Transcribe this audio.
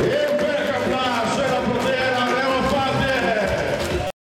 Ele